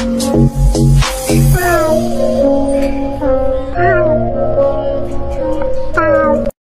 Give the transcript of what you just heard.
Bye.